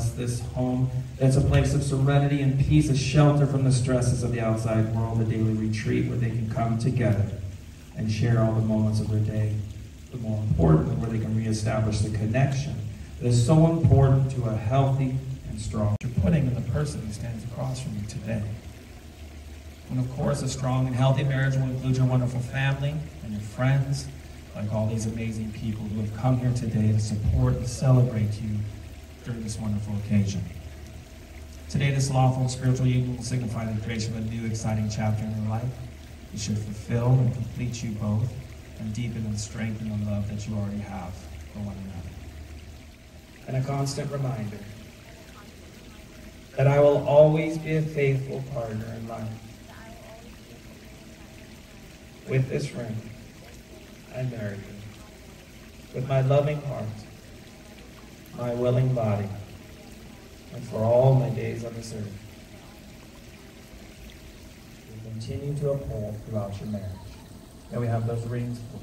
bless this home. It's a place of serenity and peace, a shelter from the stresses of the outside world, a daily retreat where they can come together and share all the moments of their day. But more important, where they can reestablish the connection that is so important to a healthy and strong. You're putting in the person who stands across from you today. And of course, a strong and healthy marriage will include your wonderful family and your friends, like all these amazing people who have come here today to support and celebrate you during this wonderful occasion. Today, this lawful spiritual union will signify the creation of a new exciting chapter in your life. It should fulfill and complete you both and deepen and strengthen the love that you already have for one another. And a constant reminder that I will always be a faithful partner in life. With this ring, I marry you. With my loving heart, my willing body, and for all my days on this earth. We continue to uphold throughout your marriage. May we have those rings, please.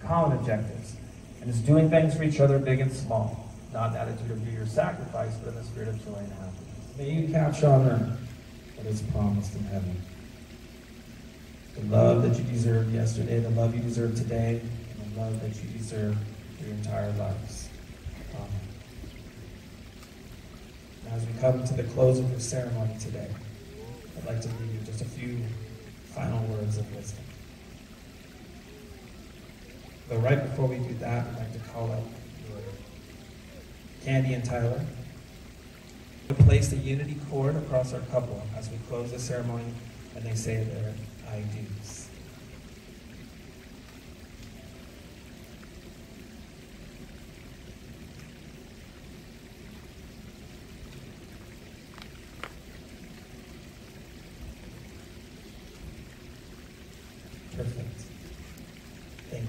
Common objectives. And it's doing things for each other, big and small. Not an attitude of do your sacrifice, but in the spirit of joy and happiness. May you catch on earth what is promised in heaven. The love that you deserved yesterday, the love you deserve today, and the love that you deserve for your entire lives. Amen. As we come to the close of the ceremony today, I'd like to leave you just a few final words of wisdom. But right before we do that, I'd like to call up Candy and Tyler to place the unity cord across our couple as we close the ceremony and they say their I do's. Perfect. Thank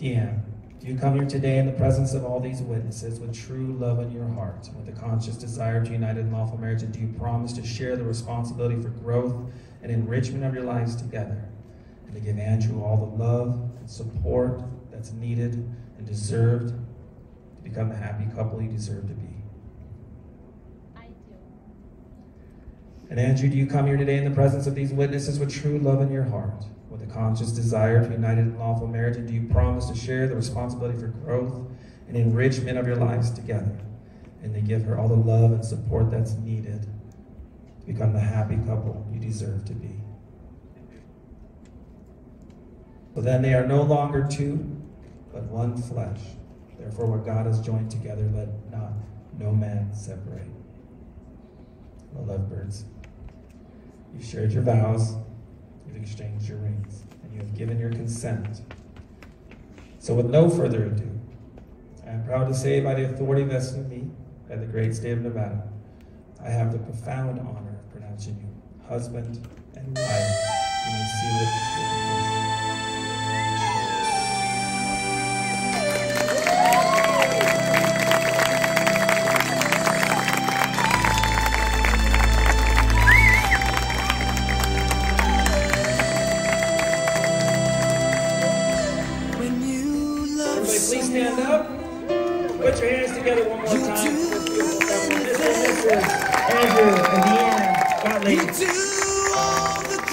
you. DeAnn. Do you come here today in the presence of all these witnesses with true love in your heart, with a conscious desire to unite in lawful marriage, and do you promise to share the responsibility for growth and enrichment of your lives together, and to give Andrew all the love and support that's needed and deserved to become the happy couple you deserve to be? I do. And Andrew, do you come here today in the presence of these witnesses with true love in your heart, with a conscious desire to be united in lawful marriage, and do you promise to share the responsibility for growth and enrichment of your lives together, and to give her all the love and support that's needed to become the happy couple you deserve to be? So then they are no longer two, but one flesh. Therefore, what God has joined together, let not no man separate. Well, lovebirds, you've shared your vows, exchanged your rings, and you have given your consent. So, with no further ado, I am proud to say, by the authority vested in me by the great state of Nevada, I have the profound honor of pronouncing you husband and wife. Andrew, Indiana, Scotland.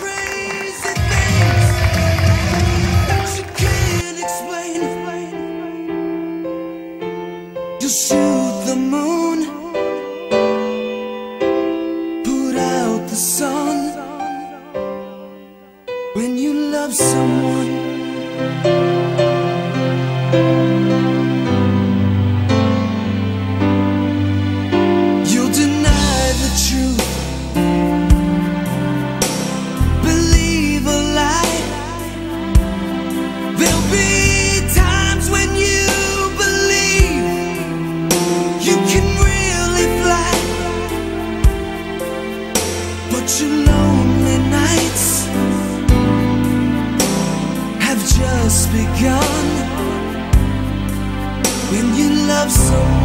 just begun. When you love someone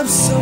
I'm so